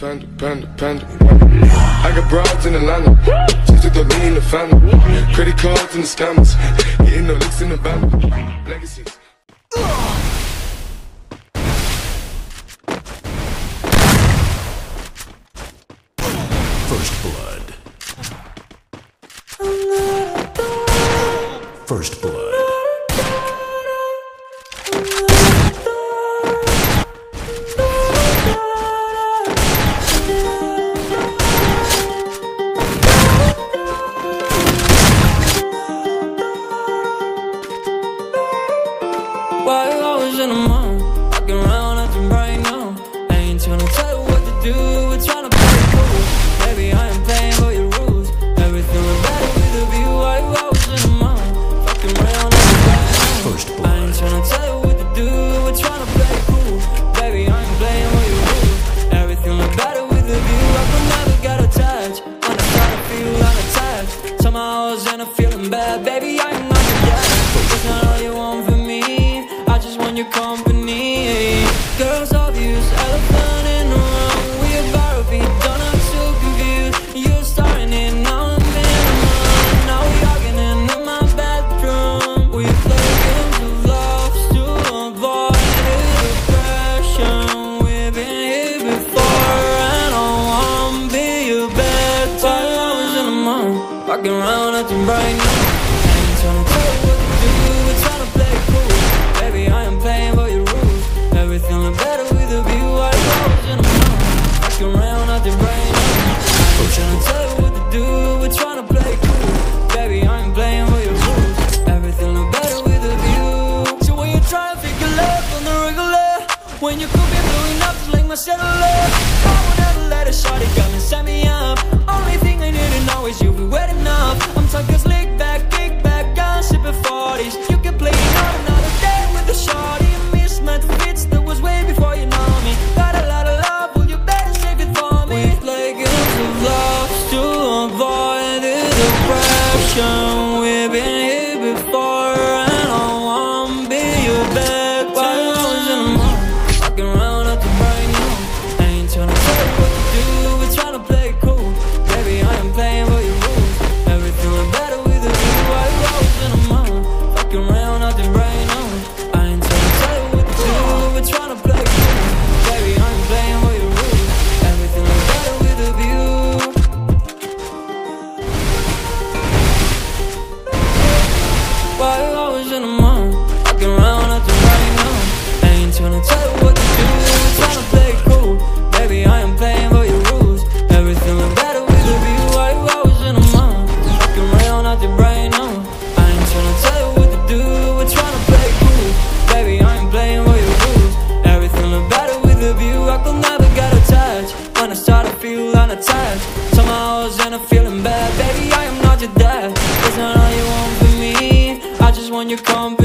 Panda, panda, panda. I got broads in Atlanta. Just took the in the family. Credit cards and the scammers. Getting no licks in the band. Legacies. First Blood. First unattached. Somehow I'm feeling bad, baby. I am not your dad. It's not all you want from me. I just want your company. Walking around acting right now. I ain't tryna tell you what to do, we're tryna play it cool. Baby, I am playing by your rules. Everything look better with a view. I was in the mall, walking around acting right now. I ain't tryna tell you what to do, we're tryna play it cool. Baby, I ain't playing by your rules. Everything look better with a view. So when you try to figure love on the regular, when you could be blowing up like my cellular, I will never let a shawty come and set me up. With a view. I could never get attached when I start to feel unattached. Somehow I was in a feeling bad. Baby, I am not your dad. It's not all you want from me. I just want your company.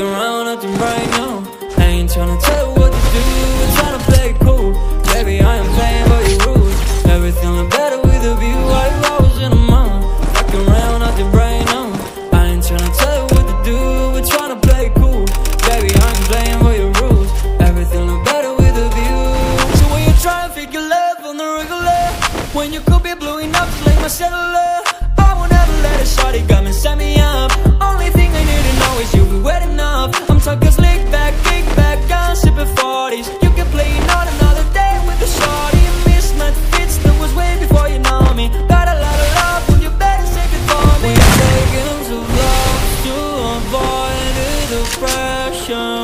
Blood. walking around acting right now. I ain't tryna tell you what to do, we're tryna play it cool. Baby, I am playing by your rules. Everything look better with a view. I was in the mall, walking around acting right now. I ain't tryna tell you what to do, we're tryna play it cool. Baby, I ain't playing by your rules. Everything look better with a view. So when you try and figure love on the regular, when you could be blowing up like my cellular, I will never let a shawty come and set me up always, you'll be wet enough. I'm talking slick back, kick back, I'm sipping 40s You can play not another day with a shorty. Mismatch fits, that was way before you know me. Got a lot of love, but you better save it for me? We're taking too long to avoid the depression